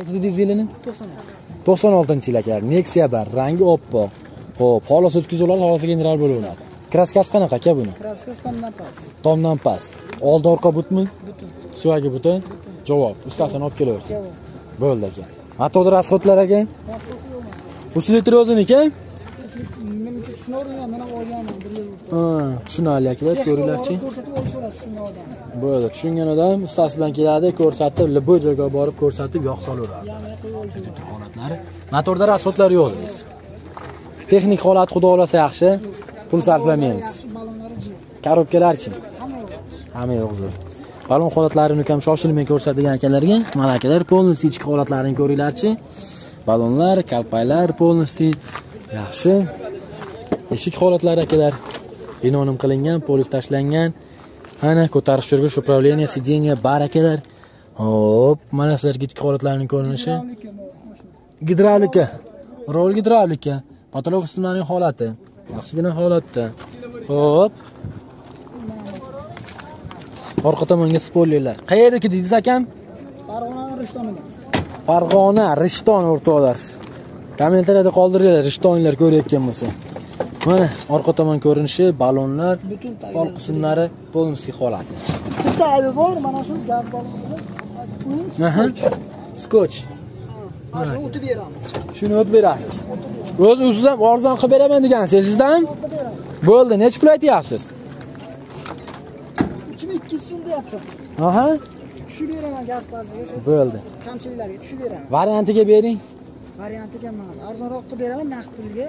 Nechi dedingiz yilini? 96. 96 yil akalar. Nexia bar, rangi oppoq. Xo'p, holos o'tkazuvlar holosi general bo'laveradi. Kraskasi qanaqa aka buni? Kraskasi tomdan past. Tomdan past. Oldi orqa butmi? Butun. Suvagi butun. Javob. Ustasini olib kelaversin. Bo'ldi aka. Motor rasxodlar aka. Usilitr o'ziniki? Men uchun o'rganman, mana olganman bir yil. Ha, tushunarli akalar, ko'ringlarchi. Ko'rsatib olishadi shunday odam. Bo'ldi, tushungan odam ustasi bilan keladi, ko'rsatib, liboy joyga borib ko'rsatib, yog' solaveradi. Holatlari. Motorda rasxodlar yo'q deysiz. Texnik holat xudo xolasa yaxshi. Pul sarflamaymiz. Korobkalarchi? Hamma yo'q. Zo'r. Balon holatlarini ham shoshilmay ko'rsatgan akalarga, mana akalar polniy ichki holatlarini ko'ringlarchi. Balonlar, kalpaylar polniy yaxshi. Eshik holatlari akalar binonim qilingan, polik tashlangan. Ana ko'tarib tushirgich upravlение, сиденье bar akalar. Hop, mana sizlarga ichki holatlarning ko'rinishi. Gidravlika. Rol gidravlika. Patolog qismlarining holati. Yaxshigina holatda. Hop. Orqa tomonga spoilerlar. Qayerdaki deysiz akam? Farg'ona Rishtonidan. Farg'ona, Rishton o'rtoqlar. Kommentariyada qoldiringlar, Rishtonlar ko'rayotgan bo'lsa. Mana orqa tomon ko'rinishi, balonlar, pol qismlari polniy holati. Bitta aybi bor, mana shu gaz. Aha. Skoch. Mana shuni o'tib beramiz. Shuni o'tib berasiz. O'z usiz ham arzon qilib beraman degansiz, sizdan? Bo'ldi, necha pul aytyapsiz? 2200 so'm deyapti. Aha. Tushib beraman gaz o'sha Bo'ldi. kamchiliklarga tushib beraman. Variantiga bering. Variantiga emas arzonroq qilib beraman naqd pulga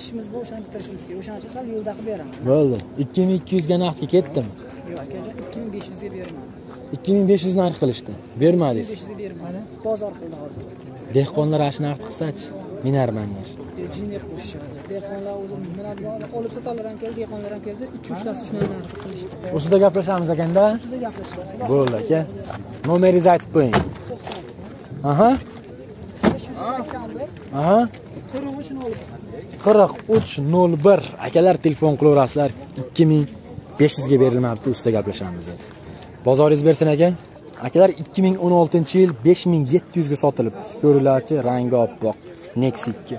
ishimiz bor o'shani bitirishimiz kerak o'shaning uchun sal yo'lda qilib beraman Bo'ldi. 2200 ga naqdga ketdim. yo'q akajon 2500 ga berman 2500 narx qilishdi. Bermadingiz. 2500 ga berman bozor qildi hozir Dehqonlar ash naqd qilsachi, minarmanlar. Jinni qo'shishadi dehqonlar o'zi minadigan olib sotalar ham keldi dehqonlar ham keldi ikki uchtasi shunaqa narx qilishdi Ustida gaplashamiz ekanda. ustida gaplashishadi Bo'ldi aka. Nomeringizni aytib qo'ying. 90 Aha. 581 Aha. 43 shuni 4301 akalar telefon qilaverasizlar 2500 ga berilmabdi ustida gaplashamiz dedi. Bozoringiz bersin aka. Akalar 2016 yil 5700 ga sotilibdi. Ko'ringlarchi rangi oppoq. Nex 2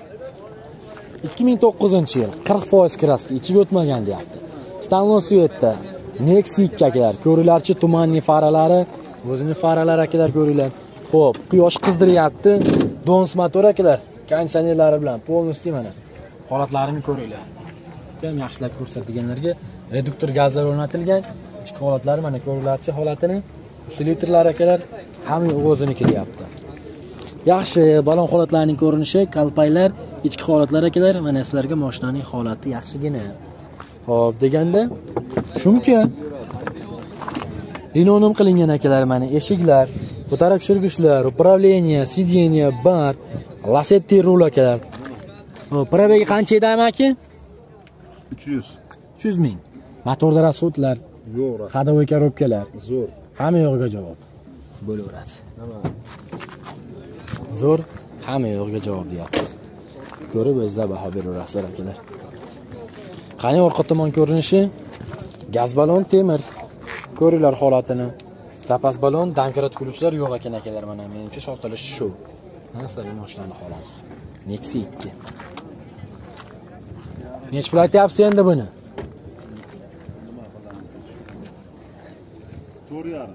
2009 yil 40% kraska ichiga o'tmagan deyapti. Stanlon svetda Nexi 2 akalar. Ko'ringlarchi tumanli faralari. O'zini faralari akalar ko'ringlar. Xo'p, quyosh qizdiryapti. Dons motor akalar, konditsionerlari bilan polностью mana holatlarini ko'ringlar. Ham yaxshilab ko'rsatadiganlarga reduktor gazlar o'rnatilgan. Ichki holatlari mana ko'ringlarchi holatini. Usiliterlar akalar hamma o'zini kelyapti Yaxshi, balon holatlarining ko'rinishi, kalpaylar, ichki holatlar akalar, mana sizlarga mashinaning holati yaxshigina. Xo'p, deganda shunki Linonim qilingan akalar mana eshiklar, ko'tarib tushirgichlar, управление, сиденье, bar, lasetti rul akalar. Hop, probegi qancha edi amaki? 300. 300 ming. Motorda rasotlar, Yo'q, hadovoy korobkalar, zo'r. hamma yo'g'iga javob bo'laveradi. Zo'r, hamma yo'g'iga javob deyapti. Ko'rib o'zlab baho beraverasizlar akalar. Qani orqa tomon ko'rinishi? Gaz balon temir. Ko'ringlar holatini. Zapas balon, damkirat kuluvchilar yo'q ekan akalar mana menimcha shortilishi shu. Sizlarga mashinani holati. Nexi 2. Nech pul aytyapsiz endi buni? 4.5.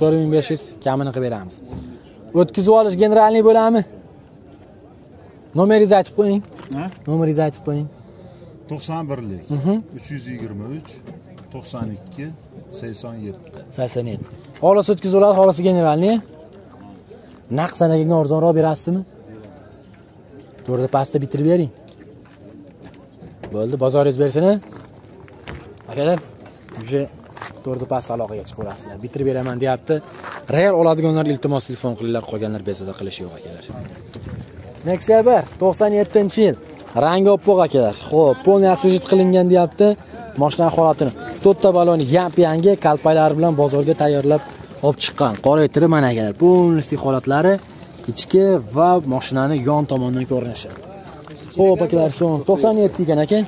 4500 kamini qilib beramiz. O'tkazib olish generalniy bo'ladimi? Nomeringizni aytib qo'ying. Nomeringizni aytib qo'ying. 91lik. Mhm. 323 92 87. 87. Xolos o'tkazuvlar, xolos generalniy. Naq sanaga arzonroq berasizmi? To'rda pastda bitirib bering. Bo'ldi, bozoringiz bersin. Akalar, уже to'rda past aloqaga chiqaverasizlar. Bitirib beraman deyapti. Real oladiganlar iltimos telefon qilinglar, qolganlar bezovta qilish yo'q akalar. Nexia 1 97-yil. Rangi oppoq akalar. Xo'p, полный освежит qilingan deyapti. Mashina holatini to'rtta baloni yap yangi kalpaylari bilan bozorga tayyorlab olib chiqqan. Qoraytirib mana akalar. полностью holatlari ichki va mashinani yon tomondan ko'rinishi. ho'p akalar, son 97 ekan aka.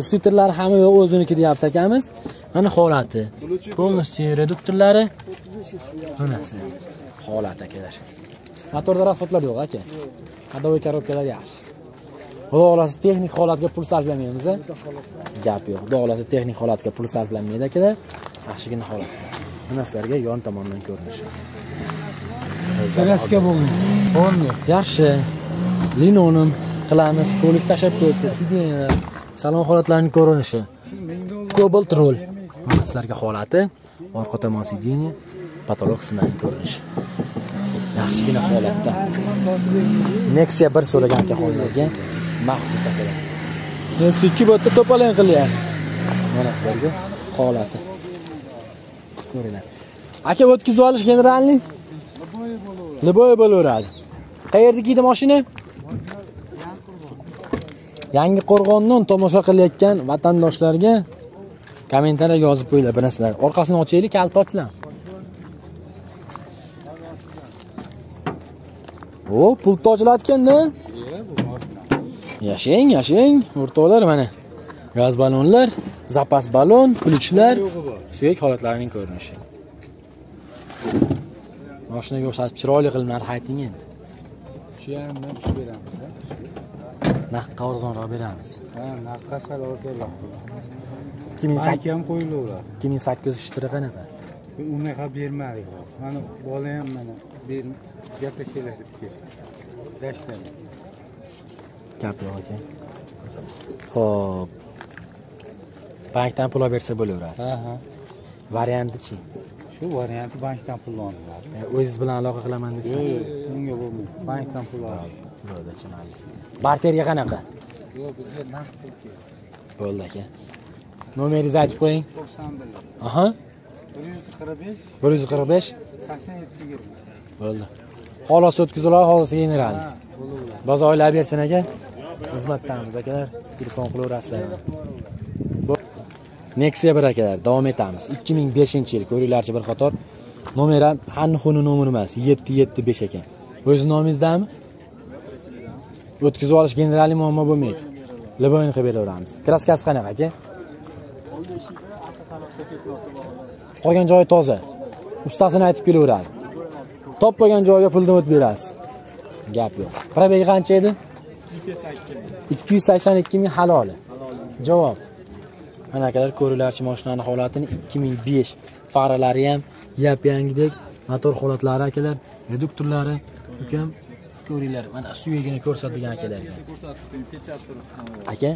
Usitrlar hamma yo'q o'ziniki deyapti akamiz. Mana holati. полностью reduktorlari. Manasi. Holat akalar. motorda rasxodlar yo'q aka ходовой коробкалар yaxshi xudo xohlasa texnik holatga pul sarflamaymiz a gap yo'q. Xudo xohlasa texnik holatga pul sarflanmaydi akalar yaxshigina holatda mana sizlarga yon tomondan ko'rinishi. Kraska bo'lmish полный yaxshi. Linonim qilamiz. Polik tashlab qo'yibdi sideniyalar salon holatlarini ko'rinishi. Cobalt rol mana sizlarga holati orqa tomon sideniya patolog qismlarining ko'rinishi. Yaxshigina holatda. Nexia bir so'ragan akaxonlarga maxsus akalar nexia ikki botda to'polon qilyapti mana sizlarga holati. Ko'ringlar. Aka o'tkazib olish generalniy liboy bo'laveradi. Qayerda kiydi mashina yangi qo'rg'ondan tomosha qilayotgan vatandoshlarga kommentariyaga yozib qo'yinglar bilasizlar. Orqasini ochaylik kalta ochlan o pultni ochilayotganda yashang yashang o'rtoqlar mana. Gaz ballonlar zapas ballon ключlar suyak holatlarining ko'rinishi. Mashinaga o'xshatib chiroyli qilib narx ayting endi. Shu yarimdan tushib beramiz a. narxga arzonroq beramiz. Ha narxqa sal orqaroq ikki ming bank ham qo'yilaveradi ikki ming sakkiz yuz ishtira qanaqa? Unaqa bermadik hozir mana bola ham mana gaplashaylik deb keldi. Dashtdan gap yo'q ekan ho'p bankdan pul olib bersa bo'laveradi. Ha variantichi shu varianti bankdan pul olinadi. E, o'zingiz bilan aloqa qilaman desangiz. Yo'q unga bo'lmaydi. Bankdan pul bo'ldi tushunarli barterga qanaqa? Yo'q bizga naqd pul kerak. Bo'ldi aka. Nomeringizni aytib qo'ying. To'qson bir. Aha. Bir yuz qirq besh. Bir yuz qirq besh. sakson yetti yigirma bo'ldi. Xolos o'tkaziladi xolosiga general ha bo'laveradi bozor oylab bersin aka xizmatdamiz akalar telefon qilaverasizlar. Nexia bir akalar davom etamiz. ikki ming beshinchi yil ko'ringlarchi bir qator nomer ham hanni nomeri emas yetti yetti besh ekan. O'zizni nomingizdami o'tkazib olish generalniy muammo bo'lmaydi. Любойni qilib beraveramiz. Kraskasi qanaqa aka? Qolgan joyi toza. Ustasini aytib kelaveradi. Top bo'lgan joyiga puldan o'tib berasiz. Gap yo'q. Probegi qancha edi? Ikki yuz sakson ikki ming haloli javob. Mana akalar ko'ringlarchi mashinani holatini ikki ming besh. Faralari ham yap yangidek motor holatlari akalar reduktorlari ukam ko'ringlar mana suyagini ko'rsatgan akalar. Aka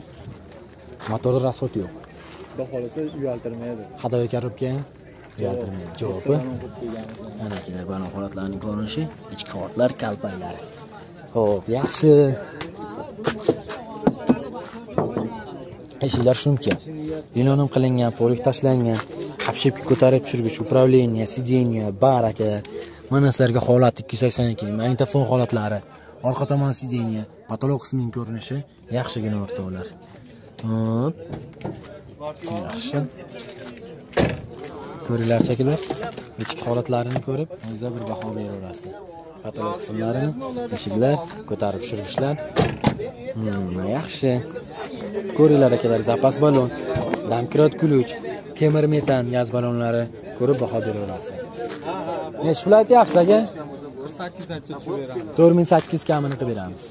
motorda rasxod yo'q. Xudo xohlasa uyaltirmaydi hadoviy korobka uyaltirmaydi. Javobi mana akalar banan holatlarning ko'rinishi ichki hortlar kalpaklari ho'p yaxshi eshiklar shumka linonim qilingan polik tashlangan обшивка ko'tarib tushirgich управление сиденье bar mana sizlarga holat ikki yuz sakson ikki magnitofon holatlari orqa tomon сиденье потолок qismining ko'rinishi yaxshigina o'rtoqlar hop yaxshi. Ko'ringlar shekillar ichki holatlarini ko'rib o'zingizlar bir baho beraverasizlar patolog qismlarini eshiklar ko'tarib tushirgichlar hmm, yaxshi. Ko'ringlar akalar zapas balon damkirat ключ temir metan gaz balonlari ko'rib baho beraverasizlar nechi pul aytyapsiz aka? Bir sakkizdancha tushib beramiz to'rt ming sakkiz kamini qilib beramiz.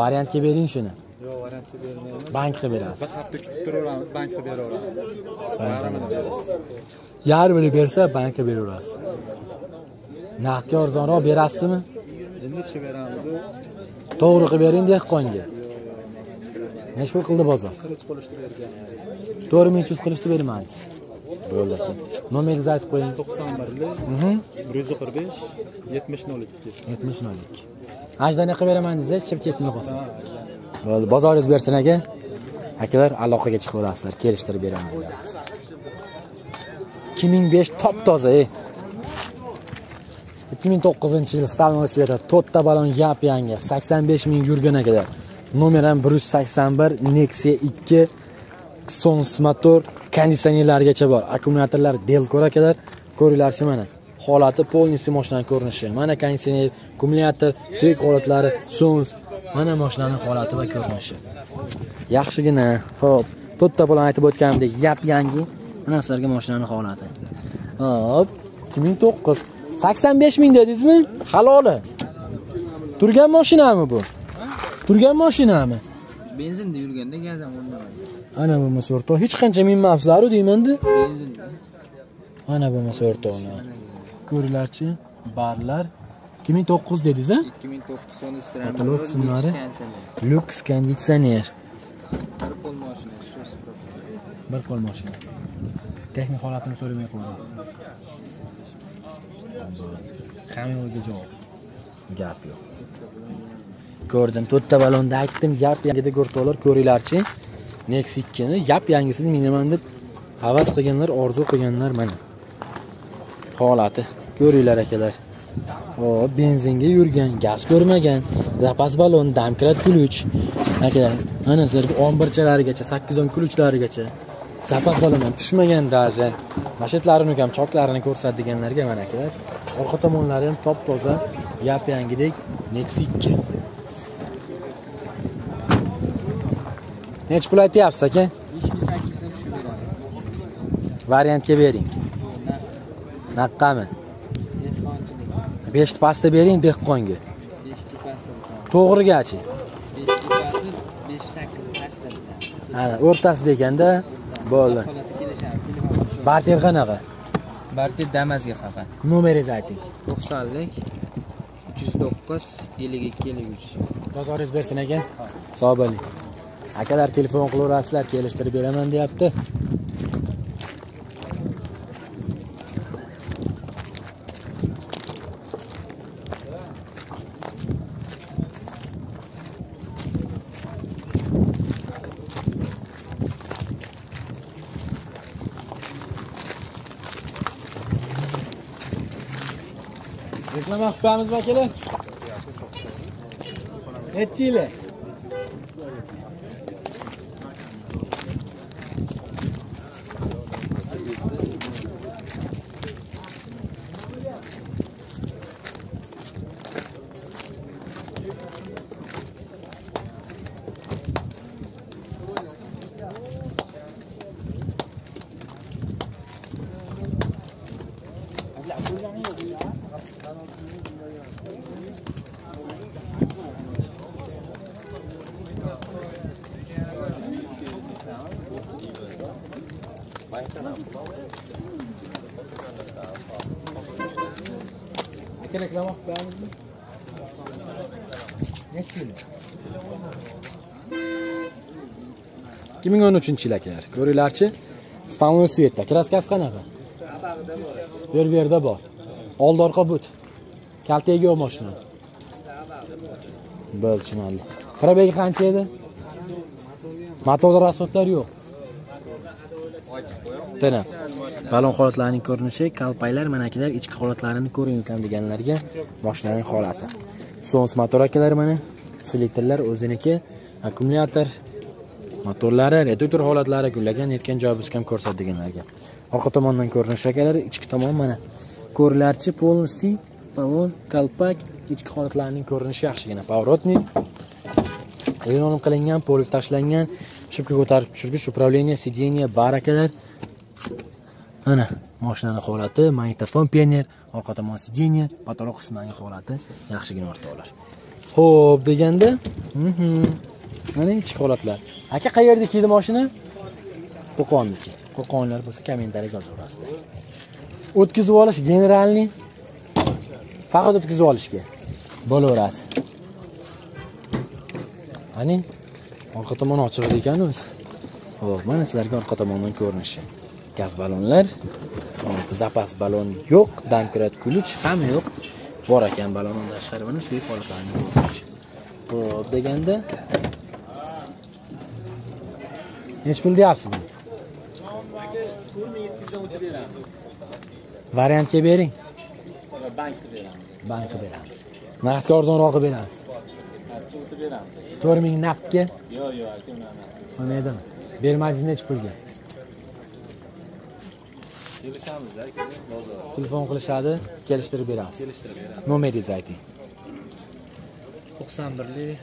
Variantga bering shuni. Yo'q variantga bermaymiz bank qilib berasiz. Bir hafta kutib turaveramiz bankga beraveramiz. Yarmini bersa bankka beraverasiz. Naqdga arzonroq berasizmi tushib beramiz to'g'ri qilib bering dehqonga nechi pul qildi bozor. Qilich qo'lishni berganmiz to'rt ming uch yuz qilishni bermadingiz bo'ldi. Aka nomeringizni aytib qo'ying. To'qson birlik Mhm. bir yuz qirq besh yetmish nol ikki. Yetmish nol ikki. Ajdana qilib beraman desangiz chip ketmay qolsin bo'ldi bozoringiz bersin aka. Akalar aloqaga chiqaverasizlar kelishtirib beraman. Deyapmiz ikki ming besh top toza ey ikki ming to'qqizinchi yil stal sveta to'rtta balon yap yangi sakson besh ming yurgan akalar nomer ham bir yuz sakson bir nexia 2 sons motor konditsionerlargacha bor. Akkumulyatorlar delkor akalar ko'ringlarchi mana. Holati полностью mashinani ko'rinishi mana konditsioner akkumulyator suyak holatlari sons mana mashinaning holati va ko'rinishi. Yaxshigina ho'p to'rtta balon aytib o'tganimdek yap yangi mana sizlarga mashinaning holati. Hop ikki ming to'qqiz sakson besh ming dedingizmi? Haloli. Turgan mashinami bu? Turgan mashinami benzinda yurganda gaz ham o'rnamaydi. Ana bo'lmasa o'rtoq hech qancha minmabsizlaru deymanda. Benzinda ana bo'lmasa o'rtoqlar ko'ringlarchi barlar. ikki ming to'qqiz dedingiz a ikki ming to'qqiz sonus Katalog qismlari. lyuks konditsioner. Bir qo'l mashina bir qo'l mashina texnik holatini so'ramay qo'ydim hamma javob? Gap yo'q. Ko'rdim to'rtta balonda aytdim yap yangida o'rtoqlar ko'ringlarchi. Nexi ikkini yap yangisini minaman deb havas qilganlar orzu qilganlar mana. Holati. Ko'ringlar akalar. Hop benzinga yurgan gaz ko'rmagan zapas balon damkrat ключ akalar mana sizlarga o'n birchalarigacha sakkiz o'n ключlarigacha zapas balon ham tushmagan даже mashetlarini ham choklarini ko'rsatadiganlarga mana akalar orqa tomonlari ham top toza yap yangidek nexi ikki nechi pul aytyapsiz aka? Besh ming sakkiz yuzdan tushib beradi variantga bering. Naqqami beshta pasta bering dehqonga. To'g'rigachi? Besh chekasi besh sakkiz pastda bitadi ana o'rtasida ekanda bo'ldi. Barter qanaqa? Balki damazga faqat. Nomeringizni ayting. To'qsonlik uch yuz to'qqiz ellik ikki ellik uch. Bozoringiz bersin aka. Sog' bo'ling. Akalar telefon qilaverasizlar kelishtirib beraman deyapti reklama qilib qo'yamizmi akalar nechi yili reklama qilib qo'yamizmi nechi yili ikki ming o'n uchinchi yil akalar ko'ringlarchi spamoy svetda kraskasi qanaqa ber bu yerda bor oldi orqa but. Kaltaga yo'q mashina bo'ldi tushunarli probegi qancha edi motorda rasxodlar yo'q tana balon holatlarining ko'rinishi kalpaylar manakilar ichki holatlarini ko'ring ukam deganlarga moshinaning holati. Sons motor akalar mana selektorlar o'ziniki akkumulyator motorlari reduktor holatlari gullagan yetgan joyi biz ham ko'rsatadiganlarga orqa tomondan ko'rinishi akalar ichki tomon mana ko'rilarchi полностью balon kalpak ichki holatlarining ko'rinishi yaxshigina. Поворотник e'lon qilingan polik tashlangan shipka ko'tarib tushirgich управление сиденье barakalar mana mashinani holati magnitofon pioner orqa tomon сиденье потолок qismidagi holati yaxshigina o'rtoqlar ho'p deganda mhm, mana ichki holatlar. Aka qayerda edi mashina qo'qonniki qo'qonlar bo'lsa kommentariy yozaverasizlar o'tkazib olish generalniy faqat o'tkazib olishga. Bo'laveradi Ani orqa tomoni ochiq edi ekan o'zi. Xo'p, mana sizlarga orqa tomondan ko'rinishi. Gaz balonlar, hop, zapas balon yo'q, damkrat kulich ham yo'q. Bor ekan balondan tashqari mana suv holatlarini. Xo'p, deganda Nech pul deyapsiz buni? Variantga bering. bankda beramiz Bankka beramiz. Naqdga arzonroq beramiz. chuvta beramiz 4000 naqdga yo'q yo'q aka unaqa olmaydimi? Bermadingiz nechi pulga? Kelishamiz aka bozor. Telefon qilishadi kelishtirib beramiz. Kelishtirib beramiz. Nomeringizni ayting. To'qson birlik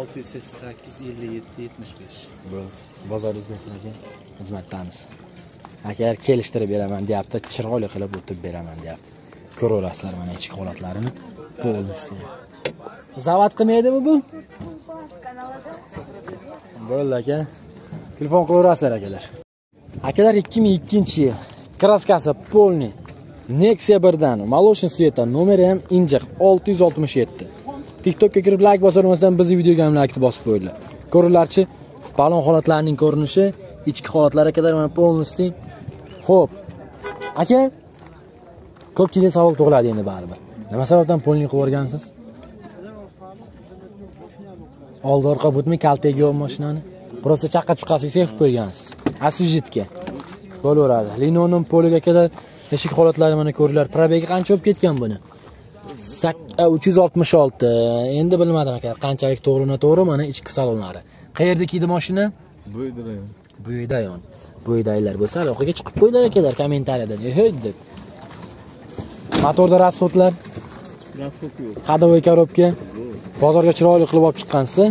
olti yuz sakson sakkiz ellik yetti yetmish besh. Bo'ldi bozoringiz bo'lsin aka. Xizmatdamiz. Akalar kelishtirib beraman deyapti chiroyli qilib o'tib beraman deyapti. Ko'raverasizlar mana ichki holatlarini. Полностью Zavat qilmaydimi bu? Bo'ldi aka. Telefon qilaverasizlar akalar. Akalar 2002 yil. Kraskasi polni. Nexia 1 dan sveta nomeri ham injiq 667. TikTokka kirib like bosolmasdan bizni videoga ham laykni bosib qo'yinglar. Ko'ringlarchi, balon holatlarining ko'rinishi, ichki holatlar akalar mana полностью Xo'p. Aka, ko'pchilik savol tug'iladi endi baribir. Nima sababdan polni qilib yuborgansiz Oldi orqa butmi kaltaga yo'q mashinani? Просто chaqqa chuqqasiga sevib qo'ygansiz. Asvijitga. Bo'laveradi. Linonim poliga kadar eshik holatlari mana ko'ringlar. Probegi qancha bo'lib ketgan buni? Sak- a, 366. Endi bilmadim aka, qanchalik to'g'ri to'g'ri mana ichki salonlari. Qayerdaki edi mashina? Bo'ydilar. Bo'yidayon. Bo'yidaylar bo'lsa, aloqaga chiqib qo'ydilar akalar kommentariyada. Ehe deb. Motorda rasxotlar, Rasxot yo'q. hadovoy korobka. Bozorga chiroyli qilib olib chiqqansiz.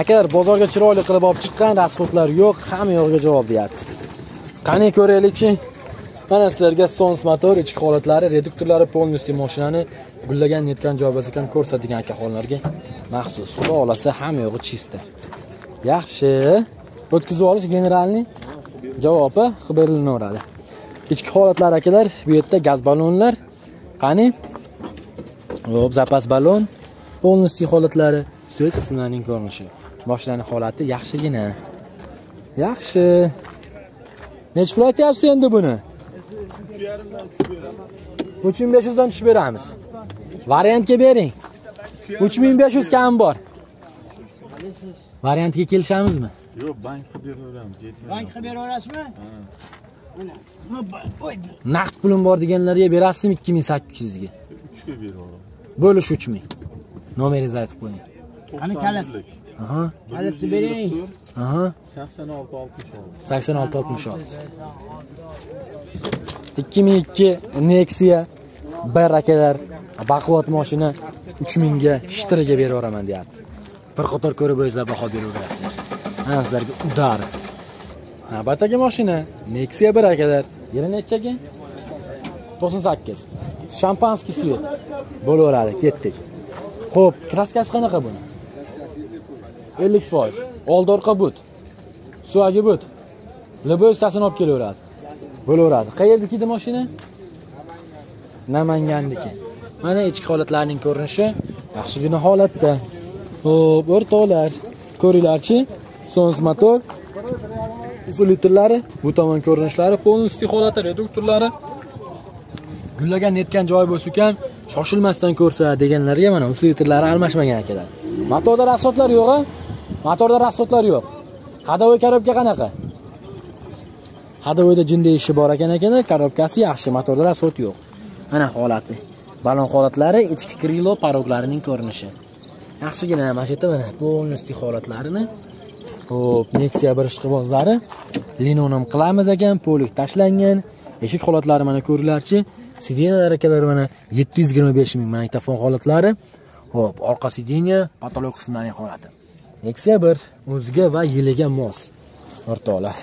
Akalar, bozorga chiroyli qilib olib chiqqan расходlar yo'q, hamma yo'g'iga javob deyapti Qani ko'raylikchi. Mana sizlarga Sons motor ichki holatlari, reduktorlari полностью mashinani gullagan netgan joy bo'lsa ham ko'rsatadigan akaxonlarga maxsus. Xudo xohlasa hamma yo'g'i чисто Yaxshi. O'tkazib olish generalniy javobi qiberlinaveradi. Ichki holatlar akalar, bu yerda gaz ballonlar. Qani? Hop, zapas ballon, полностью holatlari, suyak qismlarining ko'rinishi. Mashinaning holati yaxshigina. Yaxshi. Nech pul aytyapsiz endi buni? 3500 dan tushib beramiz. Variantga bering. 3500 kam bor. Variantga kelishamizmi? Yo'q, bank qilib beraveramiz. Yetmaydi. bank qilib beraverasizmi Naqd pulim bor deganlarga berasizmi 2800 ga? 3 ga beraveraman. Bo'lish 3000. Nomeringizni aytib qo'ying. Qani kalit? 91 lik. Aha, bering. aha. 86 66. 86 66. 2002 Nexia bir akalar baquvvat mashina 3000 ga shtriga beraveraman deyapti. Bir qator ko'rib o'zingizlar baho beraverasizlar. Mana sizlarga udar. Navbatdagi mashina Nexia bir akalar. Yili nechaga? 98. Shampanskiy svet. Bo'laveradi, ketdik. Xo'p, kraskasi qanaqa buni? 50%. Oldi orqa but. Suvagi but. Liboysasini olib kelaveradi. Bo'laveradi. Qayerdiki edi mashina? Namanganniki. Mana ichki holatlarning ko'rinishi yaxshigina holatda. Xo'p, o'rtoqlar, ko'ringlarchi, Sons motor litrlari, bu tomon ko'rinishlari, полностью holati, reduktorlari gullagan netgan joy bo'lsa ekan, shoshilmasdan ko'rsa deganlarga mana litrlari almashmagan akalar. Motorda rasodlar yo'q, a? Motorda rasotlar yo'q. Hadovoy korobka qanaqa? Hadovoyda jinday ishi bor ekan ekan, korobkasi yaxshi, motorda rasot yo'q. Mana holati. Balon holatlari, ichki krilo paroglarining ko'rinishi. Yaxshigina mana shu yerda mana полностью holatlarini Xo'p, Nexia bir ishqibozlari linonim qilamiz ekan, polik tashlangan. Eshik holatlari mana ko'ringlarchi. Sideniyalar akalar mana 725 ming magnitofon holatlari. Xo'p, orqa sideniya, patolog qismlarining holati. Nexia 1 o'ziga va yiliga mos. O'rtoqlar.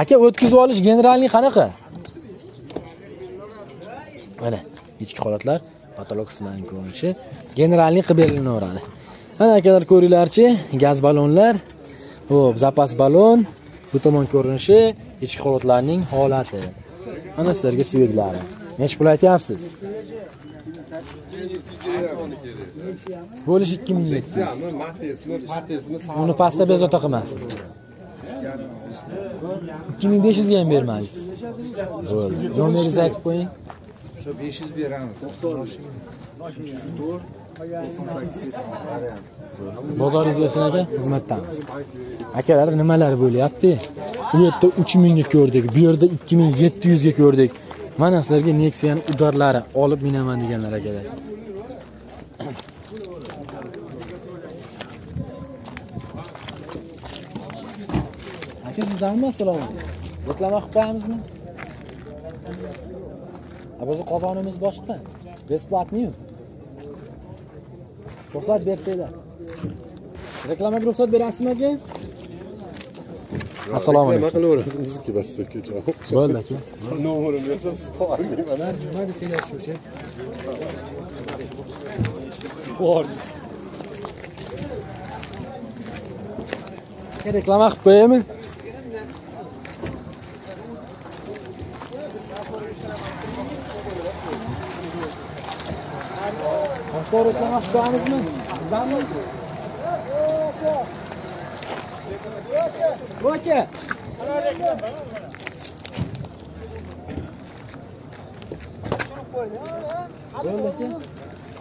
Aka o'tkazib olish generalniy qanaqa? Mana ichki holatlar, patolog qismlarining ko'rinishi generalniy qilib berilinaveradi. Mana akalar ko'ringlarchi, gaz ballonlar, hop zapas ballon, bu tomon ko'rinishi, ichki holatlarning holati. Mana sizlarga suyaklari. Nech pul aytyapsiz? Bo'lish 2700. Uni pastda bezovta qilmasin. 2500 ga ham bermaysiz. Bo'ldi. Nomeringizni aytib qo'ying. O'sha 500 beramiz. Bozoringizga olsin aka, xizmatdamiz. Akalar nimalar bo'lyapti? U yerda 3000 ga ko'rdik, bu yerda 2700 ga ko'rdik. Mana sizlarga Nexia'ning udarlari olib minaman deganlar akalar. Aka sizdanmi assalomu alaykum. Reklama qilib qo'yamizmi? Bizni qozonimiz boshqa. Besplatniy. Ruxsat bersanglar. Reklamaga ruxsat berasizmi aka? Assalomu Nima alaykum. qilaverasiz bizniki bas kecha. Bo'ldi aka. Nomerimni bersam siz olmayman. Nima desanglar shu bor reklama qilib qo'yaymi boshqa reklama qilib qo'yamizmi sizdanmi aka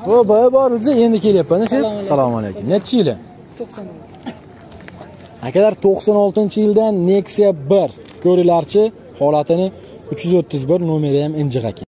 o boya bor o'zi endi kelyapman shu assalomu alaykum. Nechi yili? To'qson akalar 96 yildan nexia 1 ko'ringlarchi holatini 331 nomeri ham injiq ekan